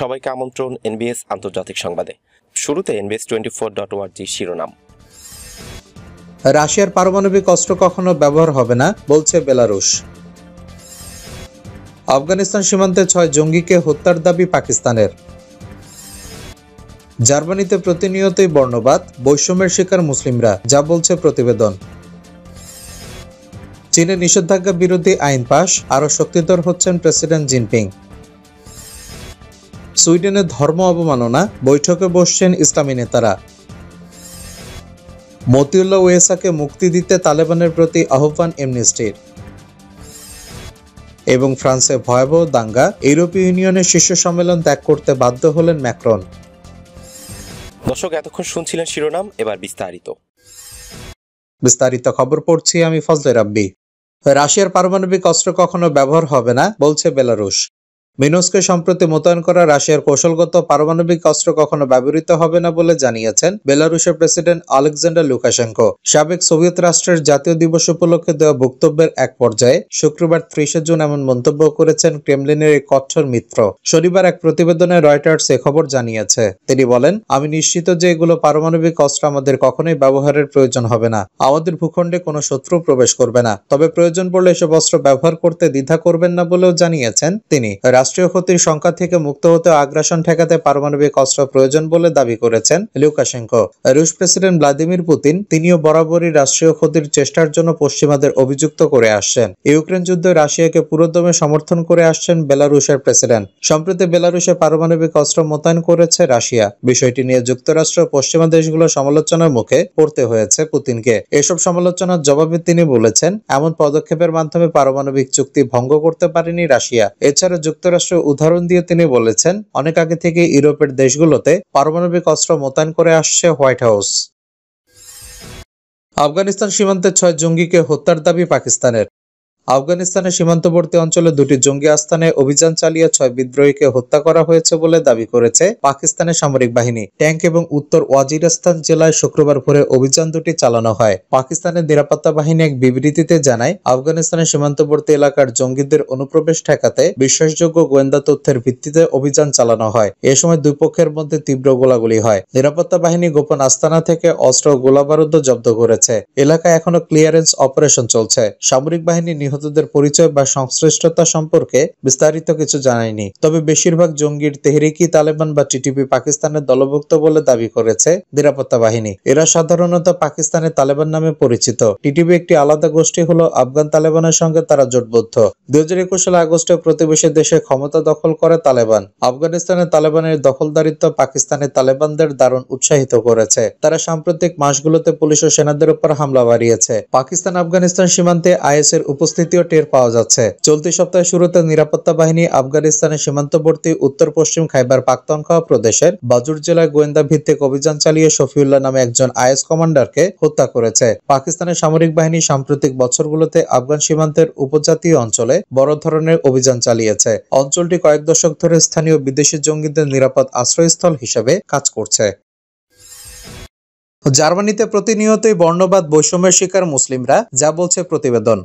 সবাইকে আমন্ত্রণ এনবিএস আন্তর্জাতিক সংবাদে। শুরুতে এনবিএস টোয়েন্টি ফোর ডট ওয়ার্জি শিরোনাম। রাশিয়ার পারমাণবিক অস্ত্র কখনো ব্যবহার হবে না, বলছে বেলারুশ। আফগানিস্তান সীমান্তে ছয় জঙ্গিকে হত্যার দাবি পাকিস্তানের। জার্মানিতে প্রতিনিয়তই বর্ণবাদ, বৈষম্যের শিকার মুসলিমরা, যা বলছে প্রতিবেদন। চীনে নিষেধাজ্ঞা বিরোধী আইন পাশ, আরও শক্তিধর হচ্ছেন প্রেসিডেন্ট জিনপিং। সুইডেনে ধর্ম অবমাননা বৈঠকে বসছেন ইসলামী নেতারা। মতিউল্লাহ ওয়েসাকে মুক্তি দিতে তালেবানের প্রতি আহ্বান এমনেস্টির এবং ফ্রান্সে ভয়াবহ দাঙ্গা ইউরোপীয় ইউনিয়নের শীর্ষ সম্মেলন ত্যাগ করতে বাধ্য হলেন ম্যাক্রন। দর্শক এতক্ষণ শুনছিলেন শিরোনাম এবার বিস্তারিত। বিস্তারিত খবর পড়ছি আমি ফজলে রাব্বি। রাশিয়ার পারমাণবিক অস্ত্র কখনো ব্যবহার হবে না বলছে বেলারুশ। মিনোসকে সম্প্রতি মোতায়েন করা রাশিয়ার কৌশলগত পারমাণবিক অস্ত্র কখনো ব্যবহৃত হবে না বলে জানিয়েছেন বেলারুশের প্রেসিডেন্ট আলেকজান্ডার লুকাশেঙ্কো। সাবেক সোভিয়েত রাষ্ট্রের জাতীয় দিবস উপলক্ষে দেওয়া বক্তব্যের এক পর্যায়ে শুক্রবার ত্রিশে জুন এমন মন্তব্য করেছেন ক্রেমলিনের এই কঠোর মিত্র। শনিবার এক প্রতিবেদনে রয়টার্স এ খবর জানিয়েছে। তিনি বলেন, আমি নিশ্চিত যে এগুলো পারমাণবিক অস্ত্র আমাদের কখনোই ব্যবহারের প্রয়োজন হবে না। আমাদের ভূখণ্ডে কোনো শত্রু প্রবেশ করবে না। তবে প্রয়োজন পড়লে এসব অস্ত্র ব্যবহার করতে দ্বিধা করবেন না বলেও জানিয়েছেন তিনি। রাষ্ট্রীয় ক্ষতির সংখ্যা থেকে মুক্ত হতে আগ্রাসন ঠেকাতে পারমাণবিক অস্ত্র প্রয়োজন বলে দাবি করেছেন লুকাশেঙ্কো। রুশ প্রেসিডেন্ট ভ্লাদিমির পুতিন তিনিও বরাবরই রাষ্ট্রীয় ক্ষতির চেষ্টার জন্য পশ্চিমাদের অভিযুক্ত করে আসছেন। ইউক্রেন যুদ্ধে রাশিয়াকে পুরোদমে সমর্থন করে আসছেন বেলারুশের প্রেসিডেন্ট। সম্প্রতি বেলারুশে পারমাণবিক অস্ত্র মোতায়েন করেছে রাশিয়া। বিষয়টি নিয়ে যুক্তরাষ্ট্র পশ্চিমা দেশগুলো সমালোচনার মুখে পড়তে হয়েছে পুতিনকে। এসব সমালোচনার জবাবে তিনি বলেছেন, এমন পদক্ষেপের মাধ্যমে পারমাণবিক চুক্তি ভঙ্গ করতে পারেনি রাশিয়া। এছাড়া যুক্তরাষ্ট্র উদাহরণ দিয়ে তিনি বলেছেন, অনেক আগে থেকে ইউরোপের দেশগুলোতে পারমাণবিক অস্ত্র মোতায়েন করে আসছে হোয়াইট হাউস। আফগানিস্তান সীমান্তে ছয় জঙ্গিকে হত্যার দাবি পাকিস্তানের। আফগানিস্তানের সীমান্তবর্তী অঞ্চলে দুটি জঙ্গি আস্থানে অভিযান চালিয়ে ছয় বিদ্রোহীকে হত্যা করা হয়েছে বলে দাবি করেছে পাকিস্তানের সামরিক বাহিনী। ট্যাঙ্ক এবং উত্তর ওয়াজিরাস্তান জেলায় শুক্রবার ভোরে অভিযান দুটি চালানো হয়। পাকিস্তানের নিরাপত্তা বাহিনী এক বিবৃতিতে জানায়, আফগানিস্তানের সীমান্তবর্তী এলাকার জঙ্গিদের অনুপ্রবেশ ঠেকাতে বিশ্বাসযোগ্য গোয়েন্দা তথ্যের ভিত্তিতে অভিযান চালানো হয়। এ সময় দুই পক্ষের মধ্যে তীব্র গোলাগুলি হয়। নিরাপত্তা বাহিনী গোপন আস্তানা থেকে অস্ত্র ও গোলাবারুদ জব্দ করেছে। এলাকায় এখনও ক্লিয়ারেন্স অপারেশন চলছে। সামরিক বাহিনী নিহতদের পরিচয় বা সংশ্লিষ্টতা সম্পর্কে বিস্তারিত কিছু জানায়নি। তবে বেশিরভাগ জঙ্গির তেহরিকি তালেবান বা টিটিপি পাকিস্তানের দলভুক্ত বলে দাবি করেছে নিরাপত্তা বাহিনী। এরা সাধারণত পাকিস্তানের তালেবান নামে পরিচিত। টিটিপি একটি আলাদা গোষ্ঠী হলো আফগান তালেবানের সঙ্গে তারা জোটবদ্ধ। দুই হাজার একুশ সালে আগস্টে প্রতিবেশী দেশে ক্ষমতা দখল করে তালেবান। আফগানিস্তানের তালেবানের দখলদারিত্ব পাকিস্তানের তালেবানদের দারুণ উৎসাহিত করেছে। তারা সাম্প্রতিক মাসগুলোতে পুলিশ ও সেনাদের উপর হামলা বাড়িয়েছে। পাকিস্তান আফগানিস্তান সীমান্তে আইএস এর উপস্থিতিও টের পাওয়া যাচ্ছে। চলতি সপ্তাহের শুরুতে নিরাপত্তা বাহিনী আফগানিস্তানের সীমান্তবর্তী উত্তর পশ্চিম খাইবার পাখতনখাওয়া প্রদেশের বাজুর জেলায় গোয়েন্দা ভিত্তিক অভিযান চালিয়ে শফিউল্লাহ নামে একজন আইএস কমান্ডারকে হত্যা করেছে। পাকিস্তানের সামরিক বাহিনী সাম্প্রতিক বছরগুলোতে আফগান সীমান্তের উপজাতীয় অঞ্চলে বড় ধরনের অভিযান চালিয়েছে। অঞ্চলটি কয়েক দশক ধরে স্থানীয় বিদেশি জঙ্গিদের নিরাপদ আশ্রয়স্থল হিসেবে কাজ করছে। জার্মানিতে প্রতিনিয়তই বর্ণবাদ বৈষম্যের শিকার মুসলিমরা, যা বলছে প্রতিবেদন।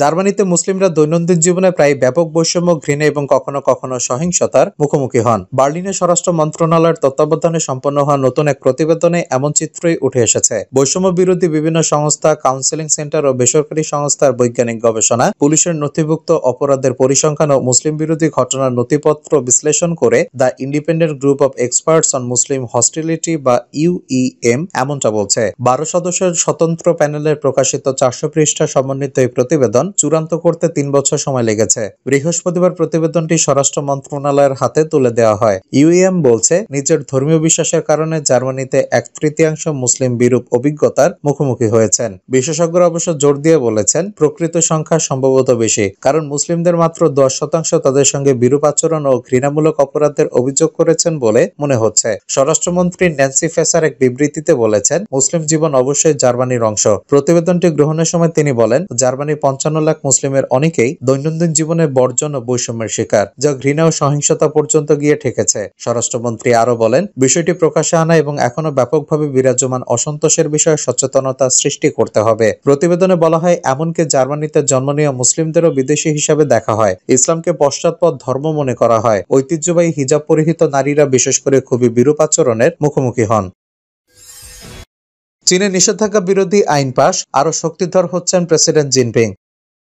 জার্মানিতে মুসলিমরা দৈনন্দিন জীবনে প্রায় ব্যাপক বৈষম্য ঘৃণা এবং কখনো কখনো সহিংসতার মুখোমুখি হন। বার্লিনের স্বরাষ্ট্র মন্ত্রণালয়ের তত্ত্বাবধানে সম্পন্ন হওয়া নতুন এক প্রতিবেদনে এমন চিত্রই উঠে এসেছে। বৈষম্য বিরোধী বিভিন্ন সংস্থা কাউন্সেলিং সেন্টার ও বেসরকারি সংস্থার বৈজ্ঞানিক গবেষণা, পুলিশের নথিভুক্ত অপরাধের পরিসংখ্যান ও মুসলিম বিরোধী ঘটনার নথিপত্র বিশ্লেষণ করে the independent group of experts on Muslim hostility বা ইউইএম এমনটা বলছে। বারো সদস্যের স্বতন্ত্র প্যানেলের প্রকাশিত চারশো পৃষ্ঠা সমন্বিত এই প্রতিবেদন চূড়ান্ত করতে তিন বছর সময় লেগেছে। বৃহস্পতিবার প্রতিবেদনটি স্বরাষ্ট্র মন্ত্রণালয়ের হাতে তুলে দেওয়া হয়। ইউএম বলছে, নিজের ধর্মীয় বিশ্বাসের কারণে জার্মানিতে এক তৃতীয়াংশ মুসলিম বিরূপ অভিজ্ঞতার মুখোমুখি হয়েছেন। বিশেষজ্ঞরা অবশ্য জোর দিয়ে বলেছেন, প্রকৃত সংখ্যা সম্ভবত বেশি, কারণ মুসলিমদের মাত্র দশ শতাংশ তাদের সঙ্গে বিরূপ আচরণ ও ঘৃণামূলক অপরাধের অভিযোগ করেছেন বলে মনে হচ্ছে। স্বরাষ্ট্রমন্ত্রী ন্যান্সি ফেসার এক বিবৃতিতে বলেছেন, মুসলিম জীবন অবশ্যই জার্মানির অংশ। প্রতিবেদনটি গ্রহণের সময় তিনি বলেন, জার্মানি পঞ্চাশ পঞ্চান্ন লাখ মুসলিমের অনেকেই দৈনন্দিন জীবনে বর্জন ও বৈষম্যের শিকার, যা ঘৃণা ও সহিংসতা পর্যন্ত গিয়ে ঠেকেছে। স্বরাষ্ট্রমন্ত্রী আরও বলেন, বিষয়টি প্রকাশে আনা এবং এখনও ব্যাপকভাবে বিরাজমান অসন্তোষের বিষয়ে সচেতনতা সৃষ্টি করতে হবে। প্রতিবেদনে বলা হয়, এমনকি জার্মানিতে জন্ম নেওয়া মুসলিমদেরও বিদেশি হিসাবে দেখা হয়। ইসলামকে পশ্চাৎপদ ধর্ম মনে করা হয়। ঐতিহ্যবাহী হিজাব পরিহিত নারীরা বিশেষ করে খুবই বিরূপ আচরণের মুখোমুখি হন। চীনে নিষেধাজ্ঞা বিরোধী আইন পাশ, আরও শক্তিধর হচ্ছেন প্রেসিডেন্ট জিনপিং।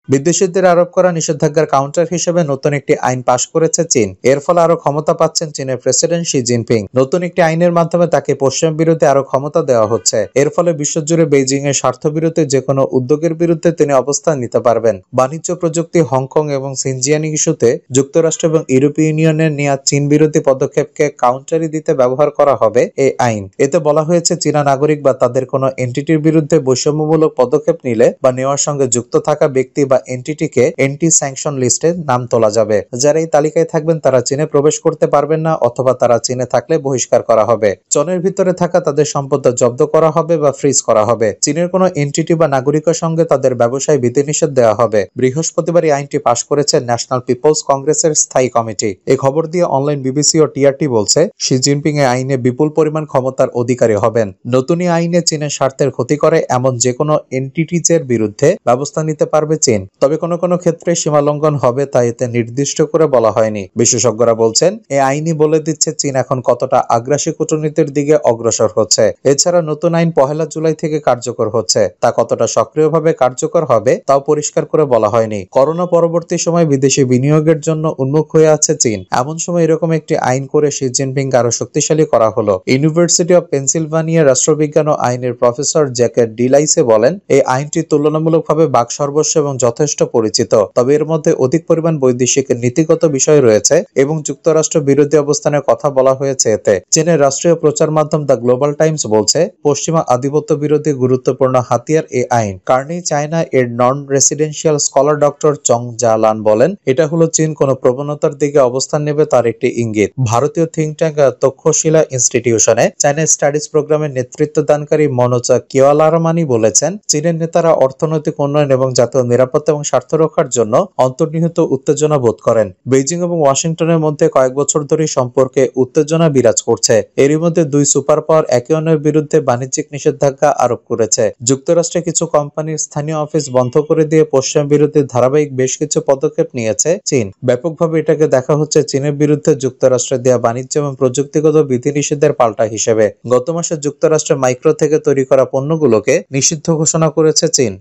বিদেশিদের আরোপ করা নিষেধাজ্ঞার কাউন্টার হিসেবে নতুন একটি আইন পাশ করেছে চীন। এর ফলে আরও ক্ষমতা পাচ্ছেন চীনের প্রেসিডেন্ট শি জিনপিং নতুন একটি আইনের মাধ্যমে তাকে পশ্চিম বিরুদ্ধে আরও ক্ষমতা দেওয়া হচ্ছে। এর ফলে বিশ্বজুড়ে বেইজিং এর স্বার্থ বিরুদ্ধে যে কোনো উদ্যোগের বিরুদ্ধে তিনি অবস্থান নিতে পারবেন। বাণিজ্য প্রযুক্তি, হংকং এবং সিনজিয়ানি ইস্যুতে যুক্তরাষ্ট্র এবং ইউরোপীয় ইউনিয়নের নেওয়া চীন বিরোধী পদক্ষেপকে কাউন্টারি দিতে ব্যবহার করা হবে এই আইন। এতে বলা হয়েছে, চীনা নাগরিক বা তাদের কোনো এন্টিটির বিরুদ্ধে বৈষম্যমূলক পদক্ষেপ নিলে বা নেওয়ার সঙ্গে যুক্ত থাকা ব্যক্তি বা এন্টিটিকে এন্টি স্যাংশন লিস্টে নাম তোলা যাবে। যারা এই তালিকায় থাকবেন, তারা চীনে প্রবেশ করতে পারবেন না, অথবা তারা চীনে থাকলে বহিষ্কার করা হবে। চনের ভিতরে থাকা তাদের সম্পদ জব্দ করা হবে বা ফ্রিজ করা হবে। চীনের কোনো এনটিটি বা নাগরিকের সঙ্গে তাদের ব্যবসায় বিধিনিষেধ দেওয়া হবে। বৃহস্পতিবার এই আইনটি পাশ করেছে ন্যাশনাল পিপলস কংগ্রেসের স্থায়ী কমিটি। এই খবর দিয়ে অনলাইন বিবিসি ও টিআরটি বলছে, শি জিনপিং এ আইনে বিপুল পরিমাণ ক্ষমতার অধিকারী হবেন। নতুন আইনে চীনের স্বার্থের ক্ষতি করে এমন যে কোনো এন্টিটিজের বিরুদ্ধে ব্যবস্থা নিতে পারবে চীন। তবে কোনো কোনো ক্ষেত্রে সীমা লঙ্ঘন হবে, তা এতে নির্দিষ্ট করে বলা হয়নি। বিশেষজ্ঞরা বলছেন এই আইনই বলে দিচ্ছে, চীন এখন কতটা আগ্রাসী কূটনীতির দিকে অগ্রসর হচ্ছে। এছাড়া নতুন আইন পহেলা জুলাই থেকে কার্যকর হচ্ছে। তা কতটা সক্রিয়ভাবে কার্যকর হবে, তাও পরিষ্কার করে বলা হয়নি। করোনা পরবর্তী সময় বিদেশি বিনিয়োগের জন্য উন্মুখ হয়ে আছে চীন। এমন সময় এরকম একটি আইন করে শি জিনপিং আরও শক্তিশালী করা হলো। ইউনিভার্সিটি অব পেনসিলভানিয়া রাষ্ট্রবিজ্ঞান ও আইনের প্রফেসর জ্যাকেট ডিলাইসে বলেন, এই আইনটি তুলনামূলকভাবে বাক সর্বস্ব এবং যথেষ্ট পরিচিত। তবে এর মধ্যে অধিক পরিমাণ বৈদেশিক নীতিগত বিষয় রয়েছে এবং যুক্তরাষ্ট্র বিরোধী অবস্থানের কথা বলা হয়েছে এতে। চীনের রাষ্ট্রীয় প্রচার মাধ্যম দ্য গ্লোবাল টাইমস বলছে, পশ্চিমা আধিপত্য বিরোধী গুরুত্বপূর্ণ হাতিয়ার এ আইন। কার্নি চায়না এর নন রেসিডেন্সিয়াল স্কলার ডক্টর চং জালান বলেন, এটা হলো চীন কোন প্রবণতার দিকে অবস্থান নেবে তার একটি ইঙ্গিত। ভারতীয় থিঙ্ক ট্যাঙ্ক তক্ষশিলা ইনস্টিটিউশনে চায়না স্টাডিজ প্রোগ্রামের নেতৃত্ব দানকারী মনোজা কিওয়ালারমানি বলেছেন, চীনের নেতারা অর্থনৈতিক উন্নয়ন এবং জাতীয় নিরাপত্তা এবং স্বার্থ রক্ষার জন্য অন্তর্নিহিত উত্তেজনা বোধ করেন। বেইজিং এবং ওয়াশিংটনের মধ্যে কয়েক বছর ধরে সম্পর্কে উত্তেজনা বিরাজ করছে। এরই মধ্যে দুই সুপার পাওয়ার একে অন্যের বিরুদ্ধে বাণিজ্যিক নিষেধাজ্ঞা আরোপ করেছে। যুক্তরাষ্ট্রে কিছু কোম্পানির স্থানীয় অফিস বন্ধ করে দিয়ে পশ্চিম বিরুদ্ধে ধারাবাহিক বেশ কিছু পদক্ষেপ নিয়েছে চীন। ব্যাপকভাবে এটাকে দেখা হচ্ছে চীনের বিরুদ্ধে যুক্তরাষ্ট্রের দেওয়া বাণিজ্য এবং প্রযুক্তিগত বিধিনিষেধের পাল্টা হিসেবে। গত মাসে যুক্তরাষ্ট্রের মাইক্রো থেকে তৈরি করা পণ্যগুলোকে নিষিদ্ধ ঘোষণা করেছে চীন।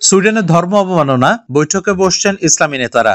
সুইডেনের ধর্ম অবমাননা বৈঠকে বসছেন ইসলামী নেতারা।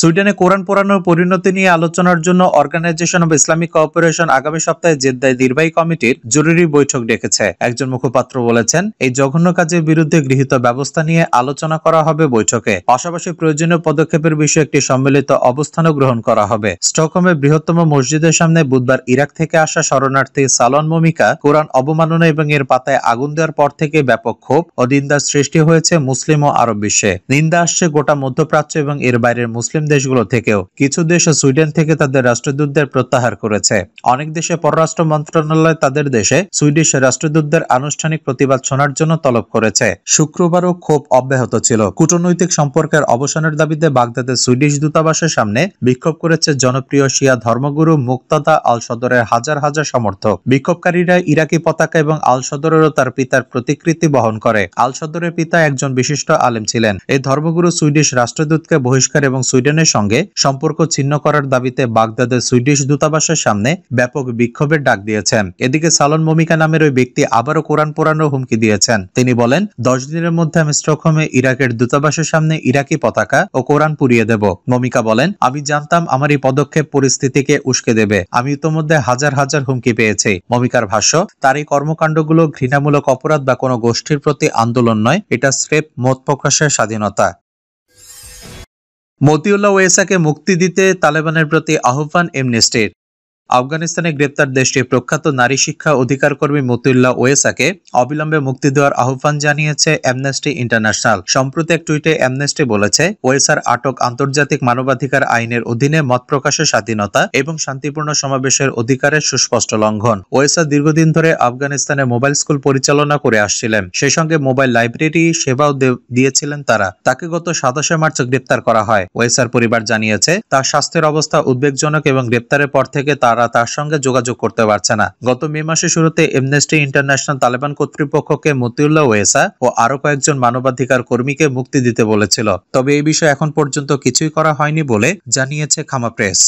সুইডেনে কোরআন পোড়ানোর পরিণতি নিয়ে আলোচনার জন্য অর্গানাইজেশন অব ইসলামিক কোঅপারেশন আগামী সপ্তাহে জেদ্দায় নির্বাহী কমিটির জরুরি বৈঠক ডেকেছে। একজন মুখপাত্র বলেছেন, এই জঘন্য কাজের বিরুদ্ধে গৃহীত ব্যবস্থা নিয়ে আলোচনা করা হবে বৈঠকে। পাশাপাশি প্রয়োজনীয় পদক্ষেপের বিষয়ে একটি সম্মিলিত অবস্থানও গ্রহণ করা হবে। স্টকহোমের বৃহত্তম মসজিদের সামনে বুধবার ইরাক থেকে আসা শরণার্থী সালন মমিকা কোরআন অবমাননা এবং এর পাতায় আগুন দেওয়ার পর থেকে ব্যাপক ক্ষোভ ও নিন্দার সৃষ্টি হয়েছে মুসলিম ও আরব বিশ্বে। নিন্দা আসছে গোটা মধ্যপ্রাচ্য এবং এর বাইরের মুসলিম দেশগুলো থেকেও কিছু দেশ সুইডেন থেকে তাদের রাষ্ট্রদূতদের প্রত্যাহার করেছে। অনেক দেশে পররাষ্ট্র মন্ত্রণালয় তাদের দেশে সুইডিশ রাষ্ট্রদূতদের আনুষ্ঠানিক প্রতিবাদ শোনার জন্য তলব করেছে। শুক্রবারও ক্ষোভ অব্যাহত ছিল। কূটনৈতিক সম্পর্কের অবসানের দাবিতে বাগদাদের সুইডিশ দূতাবাসের সামনে বিক্ষোভ করেছে জনপ্রিয় শিয়া ধর্মগুরু মুক্তাদা আল সদরের হাজার হাজার সমর্থক। বিক্ষোভকারীরা ইরাকি পতাকা এবং আল সদরেরও তার পিতার প্রতিকৃতি বহন করে। আল সদরের পিতা একজন বিশিষ্ট আলেম ছিলেন। এই ধর্মগুরু সুইডিশ রাষ্ট্রদূতকে বহিষ্কার এবং সুইডেনের সঙ্গে সম্পর্ক ছিন্ন করার দাবিতে বাগদাদের সুইডিশ দূতাবাসের সামনে ব্যাপক বিক্ষোভের ডাক দিয়েছেন। এদিকে সালন মমিকা নামের ওই ব্যক্তি আবারও কোরআন পোড়ানোর হুমকি দিয়েছেন। তিনি বলেন, দশ দিনের মধ্যে আমি স্টকহোমে ইরাকের দূতাবাসের সামনে ইরাকি পতাকা ও কোরআন পুড়িয়ে দেব। মমিকা বলেন, আমি জানতাম আমার এই পদক্ষেপ পরিস্থিতিকে উস্কে দেবে। আমি ইতোমধ্যে হাজার হাজার হুমকি পেয়েছি। মমিকার ভাষ্য, তার এই কর্মকাণ্ডগুলো ঘৃণামূলক অপরাধ বা কোনো গোষ্ঠীর প্রতি আন্দোলন নয়, এটা স্রেফ মত প্রকাশের স্বাধীনতা। মতিউল্লাহ ওয়েসাকে মুক্তি দিতে তালেবানের প্রতি আহ্বান এমনেস্টির। আফগানিস্তানে গ্রেপ্তার দেশটির প্রখ্যাত নারী শিক্ষা অধিকার কর্মী মতিউল্লাহ ওয়েসাকে অবিলম্বে মুক্তি দেওয়ার আহ্বান জানিয়েছে অ্যামনেস্টি ইন্টারন্যাশনাল। সম্প্রতি এক টুইটে অ্যামনেস্টি বলেছে, ওয়েসার আটক আন্তর্জাতিক মানবাধিকার আইনের অধীনে মত প্রকাশের স্বাধীনতা এবং শান্তিপূর্ণ সমাবেশের অধিকারের সুস্পষ্ট লঙ্ঘন। ওয়েসা দীর্ঘদিন ধরে আফগানিস্তানে মোবাইল স্কুল পরিচালনা করে আসছিলেন। সেই সঙ্গে মোবাইল লাইব্রেরি সেবাও দিয়েছিলেন তারা। তাকে গত সাতাশে মার্চ গ্রেপ্তার করা হয়। ওয়েসার পরিবার জানিয়েছে, তার স্বাস্থ্যের অবস্থা উদ্বেগজনক এবং গ্রেপ্তারের পর থেকে তারা তার সঙ্গে যোগাযোগ করতে পারছে না। গত মে মাসের শুরুতে এমনেস্টি ইন্টারন্যাশনাল তালেবান কর্তৃপক্ষকে মতিউল্লাহ ওয়েসা ও আরও কয়েকজন মানবাধিকার কর্মীকে মুক্তি দিতে বলেছিল। তবে এই বিষয়ে এখন পর্যন্ত কিছুই করা হয়নি বলে জানিয়েছে খামা প্রেস।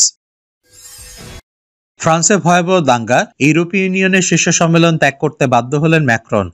ফ্রান্সে ভয়াবহ দাঙ্গা ইউরোপীয় ইউনিয়নের শীর্ষ সম্মেলন ত্যাগ করতে বাধ্য হলেন ম্যাক্রন।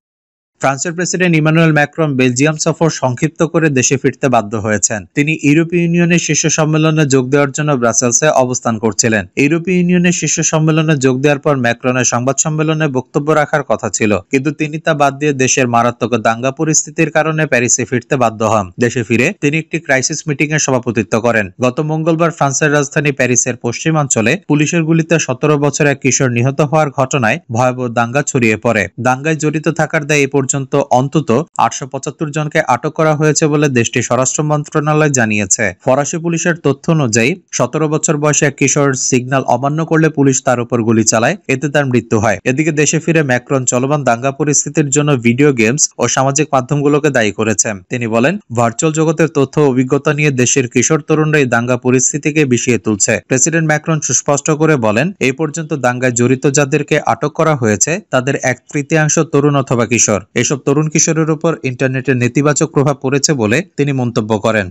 ফ্রান্সের প্রেসিডেন্ট ইমানুয়েল ম্যাক্রন বেলজিয়াম সফর সংক্ষিপ্ত করে দেশে ফিরতে বাধ্য হয়েছেন। তিনি ইউরোপীয় ইউনিয়নের শীর্ষ সম্মেলনে যোগ দেওয়ার জন্য ব্রাসেলসে অবস্থান করছিলেন। ইউরোপীয় ইউনিয়নের শীর্ষ সম্মেলনে যোগ দেওয়ার পর ম্যাক্রনের সংবাদ সম্মেলনে বক্তব্য রাখার কথা ছিল, কিন্তু তিনি তা বাদ দিয়ে দেশের মারাত্মক দাঙ্গা পরিস্থিতির কারণে প্যারিসে ফিরতে বাধ্য হন। দেশে ফিরে তিনি একটি ক্রাইসিস মিটিং এর সভাপতিত্ব করেন। গত মঙ্গলবার ফ্রান্সের রাজধানী প্যারিসের পশ্চিমাঞ্চলে পুলিশের গুলিতে সতেরো বছর এক কিশোর নিহত হওয়ার ঘটনায় ভয়াবহ দাঙ্গা ছড়িয়ে পড়ে। দাঙ্গায় জড়িত থাকার দায়ে এ পর্যন্ত অন্তত আটশো পঁচাত্তর জনকে আটক করা হয়েছে বলে দেশটির স্বরাষ্ট্র মন্ত্রণালয় জানিয়েছে। ফরাসি পুলিশের তথ্য অনুযায়ী, সতেরো বছর বয়সে এক কিশোর সিগন্যাল অমান্য করলে পুলিশ তার উপর গুলি চালায়, এতে তার মৃত্যু হয়। এদিকে দেশে ফিরে ম্যাক্রন চলমান দাঙ্গা পরিস্থিতির জন্য ভিডিও গেমস ও সামাজিক মাধ্যমগুলোকে দায়ী করেছেন। তিনি বলেন, ভার্চুয়াল জগতের তথ্য অভিজ্ঞতা নিয়ে দেশের কিশোর তরুণরা এই দাঙ্গা পরিস্থিতিকে বিষিয়ে তুলছে। প্রেসিডেন্ট ম্যাক্রন সুস্পষ্ট করে বলেন, এই পর্যন্ত দাঙ্গায় জড়িত যাদেরকে আটক করা হয়েছে, তাদের এক তৃতীয়াংশ তরুণ অথবা কিশোর। এসব তরুণ কিশোরের উপর ইন্টারনেটের নেতিবাচক প্রভাব পড়েছে বলে তিনি মন্তব্য করেন।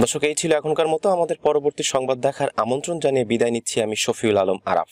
দর্শক, এই ছিল এখনকার মতো। আমাদের পরবর্তী সংবাদ দেখার আমন্ত্রণ জানিয়ে বিদায় নিচ্ছি আমি শফিউল আলম আরাফ।